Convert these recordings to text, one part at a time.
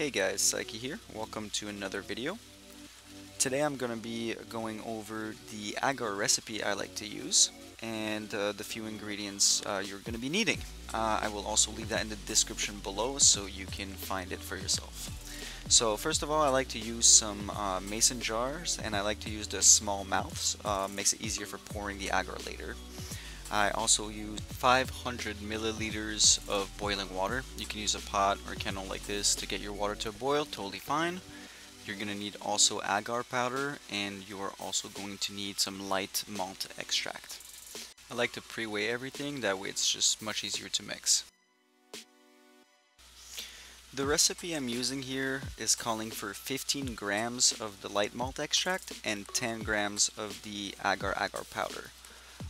Hey guys, Psych-E here. Welcome to another video. Today I'm going to be going over the agar recipe I like to use and uh, the few ingredients uh, you're going to be needing. Uh, I will also leave that in the description below so you can find it for yourself. So first of all I like to use some uh, mason jars and I like to use the small mouths. Uh, makes it easier for pouring the agar later. I also use 500 milliliters of boiling water. You can use a pot or a kettle like this to get your water to boil, totally fine. You're going to need also agar powder and you're also going to need some light malt extract. I like to pre-weigh everything, that way it's just much easier to mix. The recipe I'm using here is calling for 15 grams of the light malt extract and 10 grams of the agar agar powder.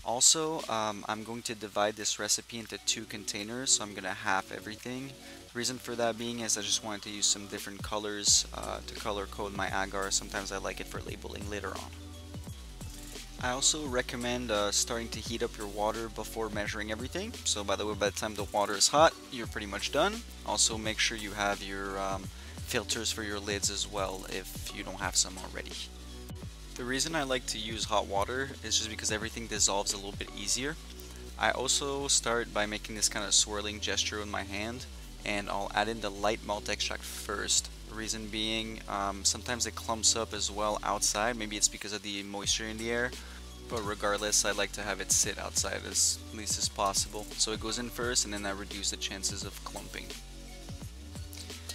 Also, um, I'm going to divide this recipe into two containers, so I'm going to half everything. The reason for that being is I just wanted to use some different colors uh, to color code my agar. Sometimes I like it for labeling later on. I also recommend uh, starting to heat up your water before measuring everything. So by the way, by the time the water is hot, you're pretty much done. Also make sure you have your um, filters for your lids as well if you don't have some already. The reason I like to use hot water is just because everything dissolves a little bit easier. I also start by making this kind of swirling gesture with my hand and I'll add in the light malt extract first. The reason being, um, sometimes it clumps up as well outside, maybe it's because of the moisture in the air, but regardless I like to have it sit outside as least as possible. So it goes in first and then I reduce the chances of clumping.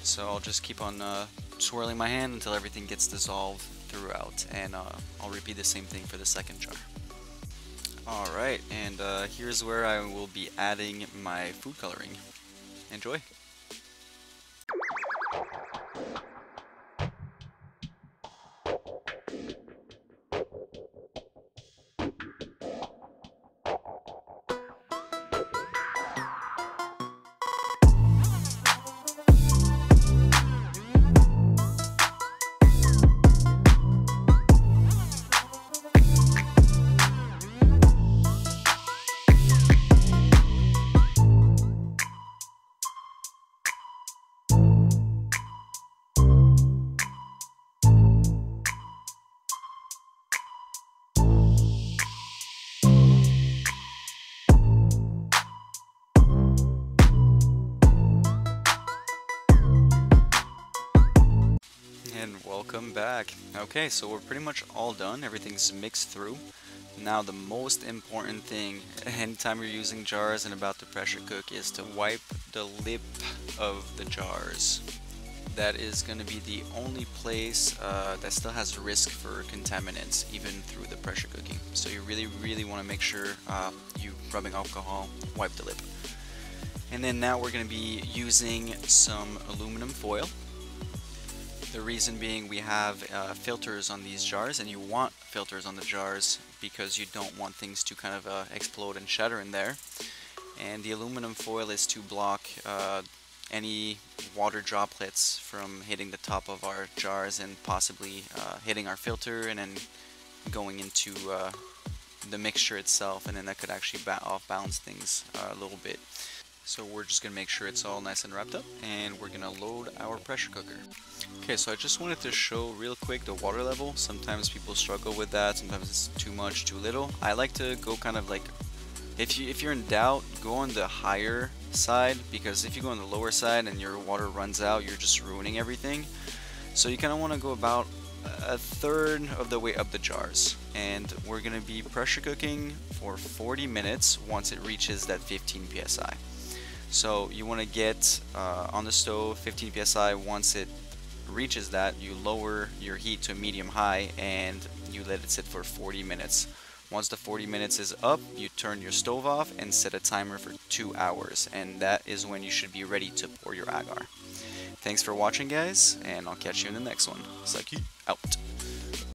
So I'll just keep on uh, swirling my hand until everything gets dissolved throughout and uh, I'll repeat the same thing for the second jar. Alright, and uh, here's where I will be adding my food coloring. Enjoy! Welcome back. Okay, so we're pretty much all done. Everything's mixed through. Now the most important thing anytime you're using jars and about to pressure cook is to wipe the lip of the jars. That is going to be the only place uh, that still has risk for contaminants even through the pressure cooking. So you really really want to make sure uh, you rubbing alcohol wipe the lip. And then now we're going to be using some aluminum foil the reason being we have uh, filters on these jars and you want filters on the jars because you don't want things to kind of uh, explode and shatter in there. And the aluminum foil is to block uh, any water droplets from hitting the top of our jars and possibly uh, hitting our filter and then going into uh, the mixture itself and then that could actually off balance things uh, a little bit. So we're just going to make sure it's all nice and wrapped up and we're going to load our pressure cooker. Okay, so I just wanted to show real quick the water level. Sometimes people struggle with that, sometimes it's too much, too little. I like to go kind of like, if, you, if you're in doubt, go on the higher side because if you go on the lower side and your water runs out, you're just ruining everything. So you kind of want to go about a third of the way up the jars and we're going to be pressure cooking for 40 minutes once it reaches that 15 psi. So you want to get uh, on the stove 15 psi. Once it reaches that, you lower your heat to medium high and you let it sit for 40 minutes. Once the 40 minutes is up, you turn your stove off and set a timer for 2 hours. And that is when you should be ready to pour your agar. Thanks for watching guys, and I'll catch you in the next one. Psych-E out.